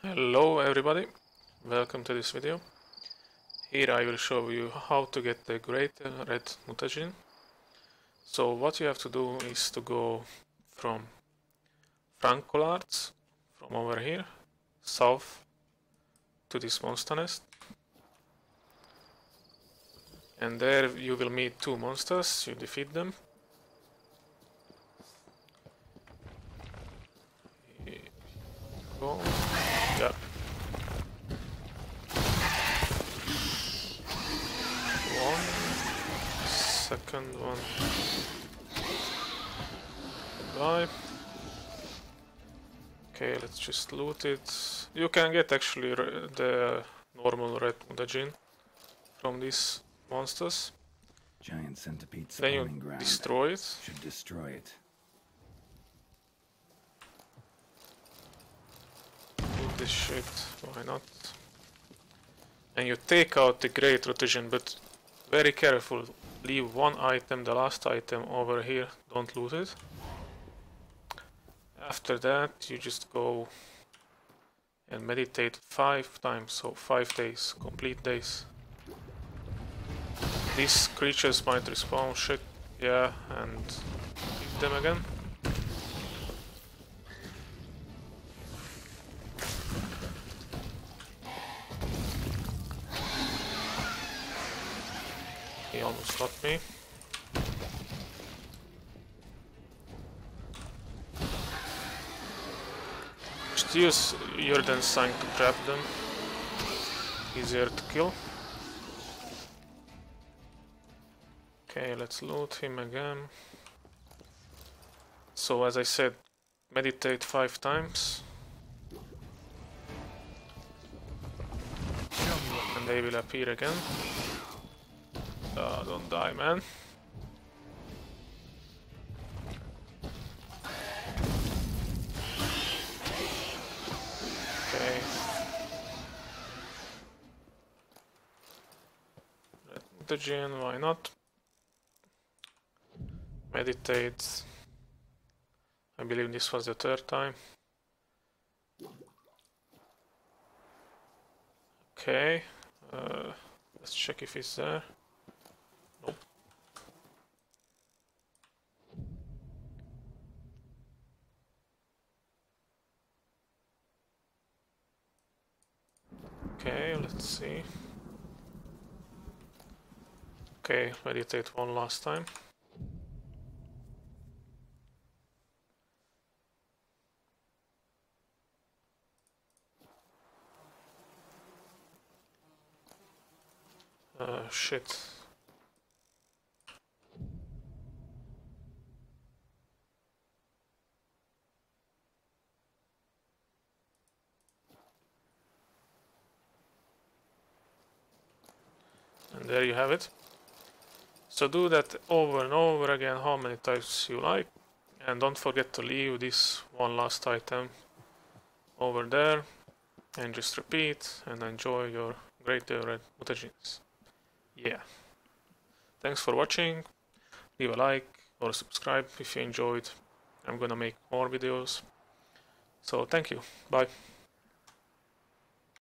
Hello everybody, welcome to this video. Here I will show you how to get the great red mutagen. So what you have to do is to go from Francollarts, from over here, south to this monster nest. And there you will meet two monsters, you defeat them. Go. Yeah. One. Second one. Die. Okay, let's just loot it. You can get actually the normal red mutagen from these monsters. Giant centipede Then you destroy it. Should destroy it. Loot this shit, why not? And you take out the great rotation, but very careful. Leave one item, the last item over here, don't lose it. After that, you just go and meditate five times, so five days, complete days. These creatures might respawn shit, yeah, and leave them again. Almost got me. Just use Yrden's sign to trap them. Easier to kill. Okay, let's loot him again. So as I said, meditate five times. And they will appear again. Uh, don't die, man. Okay. Mutagen, why not? Meditate. I believe this was the third time. Okay. Uh, let's check if he's there. Okay, let's see. Okay, meditate one last time. Uh, shit. There you have it. So do that over and over again how many times you like. And don't forget to leave this one last item over there. And just repeat and enjoy your great red mutagens. Yeah. Thanks for watching. Leave a like or subscribe if you enjoyed. I'm gonna make more videos. So thank you. Bye.